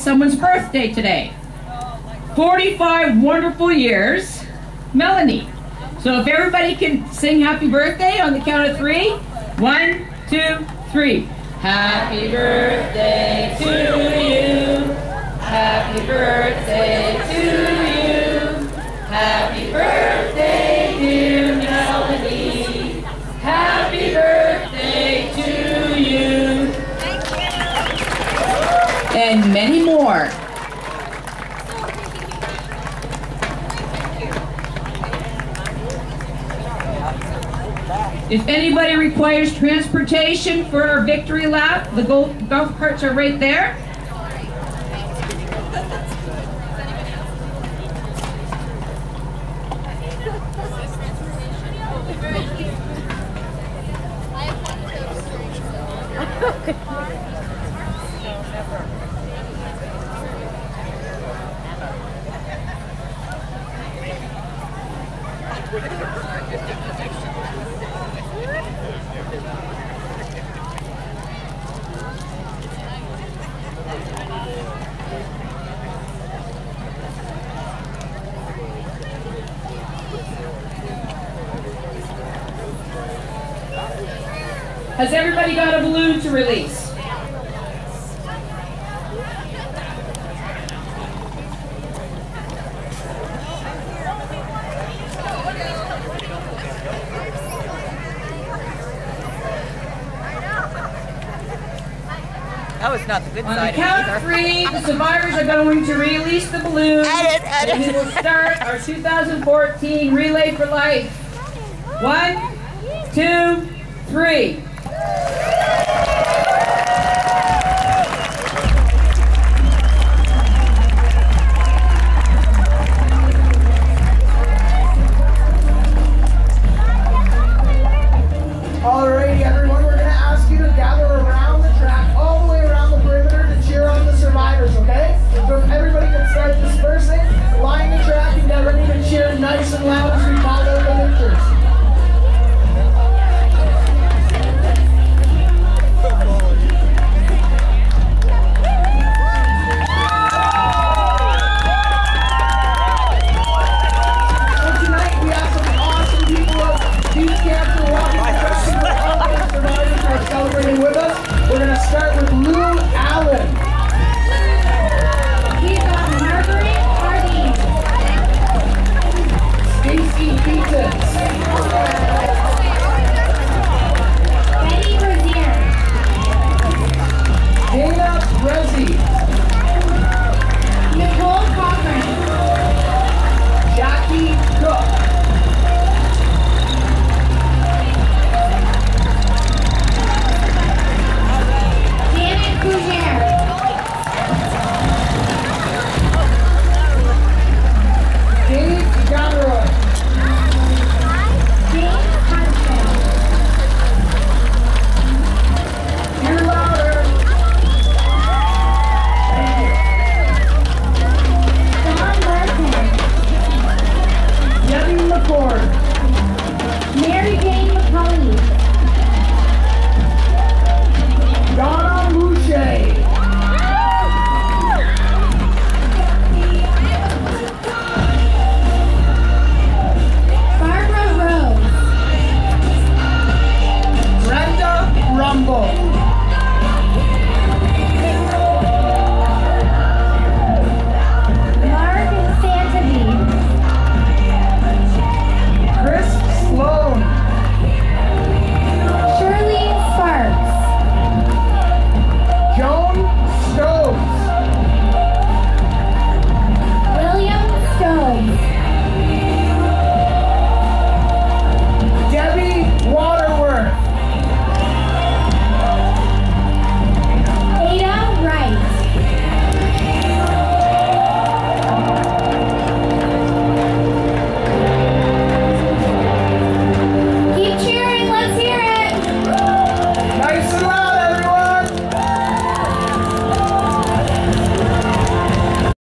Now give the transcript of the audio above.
someone's birthday today. 45 wonderful years, Melanie. So if everybody can sing happy birthday on the count of three. One, two, three. Happy birthday to you. Happy birthday to you. Happy birthday, dear Melanie. Happy birthday to you. And many more. If anybody requires transportation for our victory lap, the golf carts are right there. Has everybody got a balloon to release? That was not the good On the side count of three, the survivors are going to release the balloon. Edit, edit. And we will start our 2014 Relay for Life. One, two, three. Start with Lou Allen. We got Margaret Hardy. Stacy Heaton.